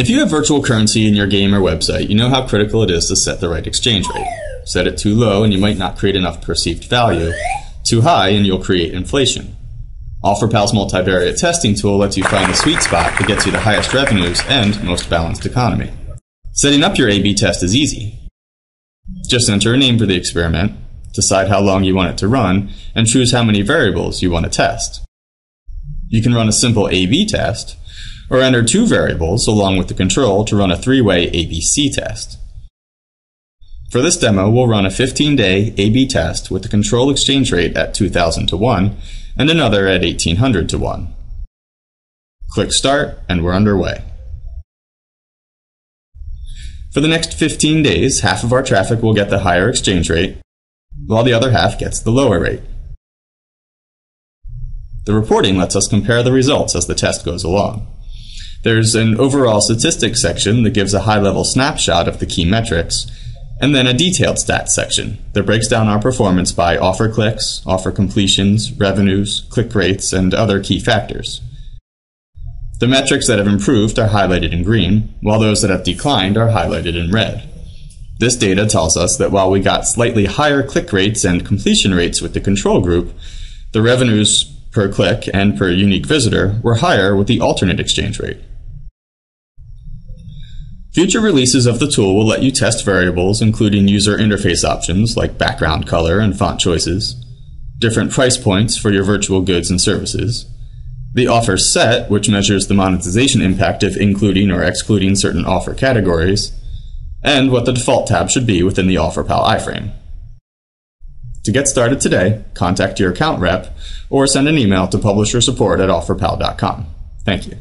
If you have virtual currency in your game or website, you know how critical it is to set the right exchange rate. Set it too low and you might not create enough perceived value. Too high and you'll create inflation. OfferPal's multivariate testing tool lets you find the sweet spot that gets you the highest revenues and most balanced economy. Setting up your A-B test is easy. Just enter a name for the experiment, decide how long you want it to run, and choose how many variables you want to test. You can run a simple A-B test, or enter two variables along with the control to run a three-way ABC test. For this demo, we'll run a 15-day A-B test with the control exchange rate at 2000 to 1 and another at 1800 to 1. Click Start and we're underway. For the next 15 days, half of our traffic will get the higher exchange rate, while the other half gets the lower rate. The reporting lets us compare the results as the test goes along. There's an overall statistics section that gives a high level snapshot of the key metrics, and then a detailed stats section that breaks down our performance by offer clicks, offer completions, revenues, click rates, and other key factors. The metrics that have improved are highlighted in green, while those that have declined are highlighted in red. This data tells us that while we got slightly higher click rates and completion rates with the control group, the revenues per click and per unique visitor were higher with the alternate exchange rate. Future releases of the tool will let you test variables including user interface options like background color and font choices, different price points for your virtual goods and services, the offer set, which measures the monetization impact of including or excluding certain offer categories, and what the default tab should be within the OfferPal iframe. To get started today, contact your account rep or send an email to publisher support at offerpal.com. Thank you.